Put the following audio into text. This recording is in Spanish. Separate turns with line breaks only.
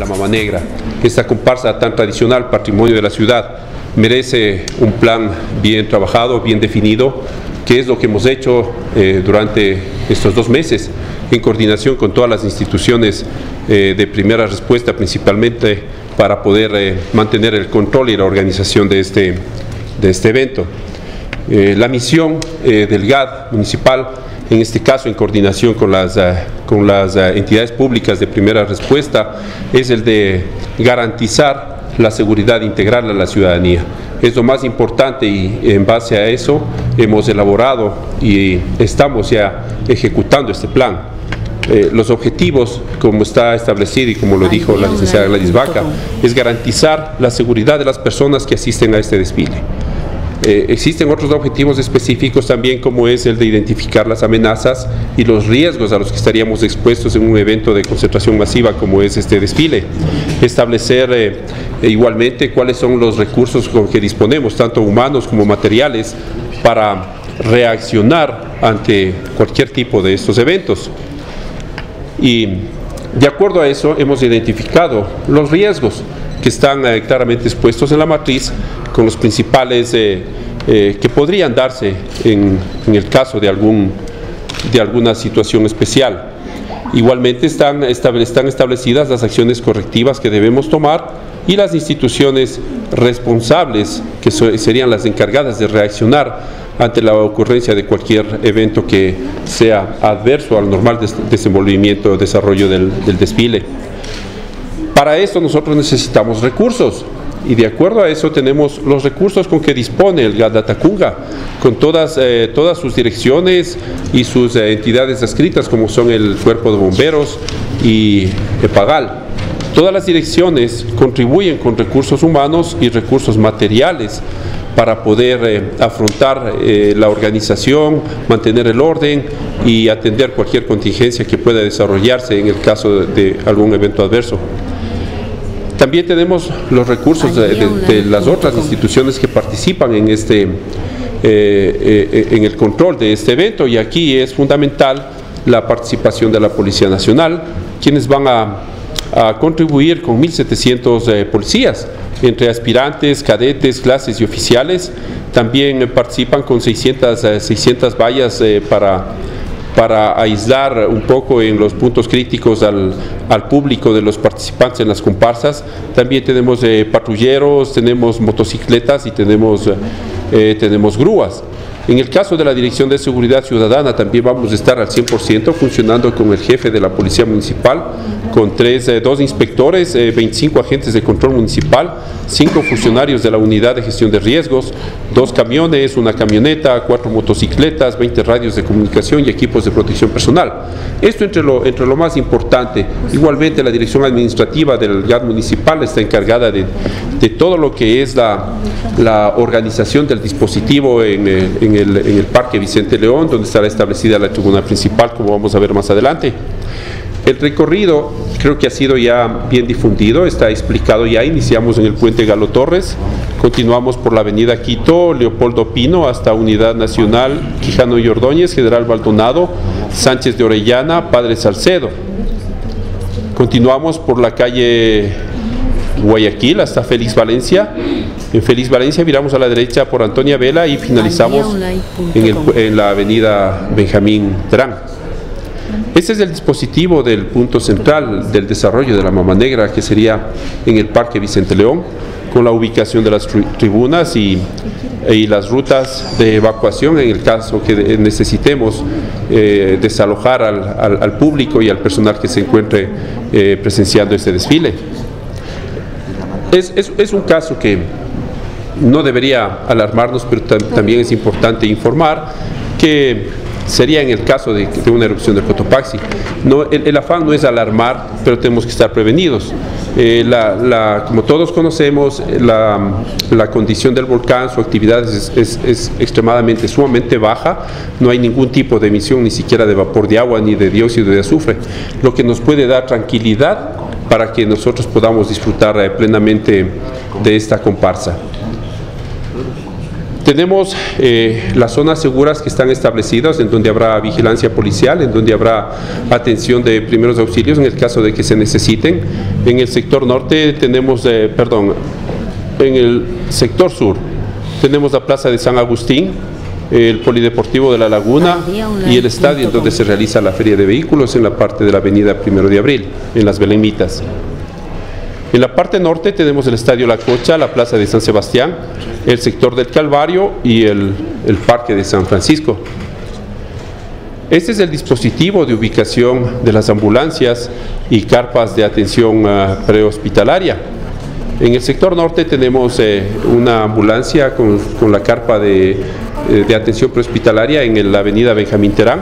La Mama Negra, esta comparsa tan tradicional, patrimonio de la ciudad, merece un plan bien trabajado, bien definido, que es lo que hemos hecho eh, durante estos dos meses, en coordinación con todas las instituciones eh, de primera respuesta, principalmente para poder eh, mantener el control y la organización de este, de este evento. la misión del GAD municipal, en este caso en coordinación con las, con las entidades públicas de primera respuesta, es el de garantizar la seguridad integral a la ciudadanía. Es lo más importante y en base a eso hemos elaborado y estamos ya ejecutando este plan. Eh, los objetivos, como está establecido y como lo dijo la licenciada Gladys Vaca, es garantizar la seguridad de las personas que asisten a este desfile. Eh, existen otros objetivos específicos también como es el de identificar las amenazas y los riesgos a los que estaríamos expuestos en un evento de concentración masiva como es este desfile. Establecer eh, igualmente cuáles son los recursos con que disponemos, tanto humanos como materiales, para reaccionar ante cualquier tipo de estos eventos. Y de acuerdo a eso hemos identificado los riesgos que están eh, claramente expuestos en la matriz con los principales eh, eh, que podrían darse en, el caso de, algún, de alguna situación especial. Igualmente están, están establecidas las acciones correctivas que debemos tomar y las instituciones responsables, que serían las encargadas de reaccionar ante la ocurrencia de cualquier evento que sea adverso al normal desenvolvimiento o desarrollo del, del desfile. Para esto nosotros necesitamos recursos y de acuerdo a eso tenemos los recursos con que dispone el Gadatacunga, con todas, eh, todas sus direcciones y sus eh, entidades adscritas como son el Cuerpo de Bomberos y EPAGAL. Todas las direcciones contribuyen con recursos humanos y recursos materiales para poder eh, afrontar la organización, mantener el orden y atender cualquier contingencia que pueda desarrollarse en el caso de algún evento adverso. También tenemos los recursos de, las otras instituciones que participan en, este, eh, eh, en el control de este evento y aquí es fundamental la participación de la Policía Nacional, quienes van a, contribuir con 1.700 eh, policías, entre aspirantes, cadetes, clases y oficiales. También participan con 600, 600 vallas para para aislar un poco en los puntos críticos al, público de los participantes en las comparsas. También tenemos eh, patrulleros, tenemos motocicletas y tenemos, eh, tenemos grúas. En el caso de la Dirección de Seguridad Ciudadana también vamos a estar al 100% funcionando con el jefe de la Policía Municipal, con tres, eh, dos inspectores, 25 agentes de control municipal, cinco funcionarios de la Unidad de Gestión de Riesgos, dos camiones, una camioneta, cuatro motocicletas, 20 radios de comunicación y equipos de protección personal. Esto entre lo, entre lo más importante. Igualmente la Dirección Administrativa del GAD Municipal está encargada de, todo lo que es la, la organización del dispositivo en, eh, en, el, Parque Vicente León, donde estará establecida la tribuna principal, como vamos a ver más adelante. El recorrido creo que ha sido ya bien difundido, está explicado ya, iniciamos en el puente Galo Torres, continuamos por la avenida Quito, Leopoldo Pino hasta Unidad Nacional, Quijano y Ordóñez, General Baldonado, Sánchez de Orellana, Padre Salcedo. Continuamos por la calle Guayaquil hasta Félix Valencia. En Félix Valencia viramos a la derecha por Antonia Vela y finalizamos en, la avenida Benjamín Terán. Este es el dispositivo del punto central del desarrollo de la Mama Negra, que sería en el Parque Vicente León, con la ubicación de las tribunas y, las rutas de evacuación en el caso que necesitemos eh, desalojar al, público y al personal que se encuentre eh, presenciando este desfile. Es, un caso que no debería alarmarnos, pero también es importante informar que sería en el caso de, una erupción del Cotopaxi. No, el, afán no es alarmar, pero tenemos que estar prevenidos. Eh, como todos conocemos, la, condición del volcán, su actividad es, extremadamente, sumamente baja, no hay ningún tipo de emisión ni siquiera de vapor de agua ni de dióxido de azufre, lo que nos puede dar tranquilidad para que nosotros podamos disfrutar eh, plenamente de esta comparsa. Tenemos eh, las zonas seguras que están establecidas, en donde habrá vigilancia policial, en donde habrá atención de primeros auxilios en el caso de que se necesiten. En el sector norte tenemos, eh, perdón, en el sector sur tenemos la plaza de San Agustín, el Polideportivo de la Laguna y el estadio en donde se realiza la feria de vehículos en la parte de la avenida Primero de Abril, en las Belemitas. En la parte norte tenemos el Estadio La Cocha, la Plaza de San Sebastián, el sector del Calvario y el, el Parque de San Francisco. Este es el dispositivo de ubicación de las ambulancias y carpas de atención uh, prehospitalaria. En el sector norte tenemos eh, una ambulancia con, con la carpa de, eh, de atención prehospitalaria en la avenida Benjamín Terán.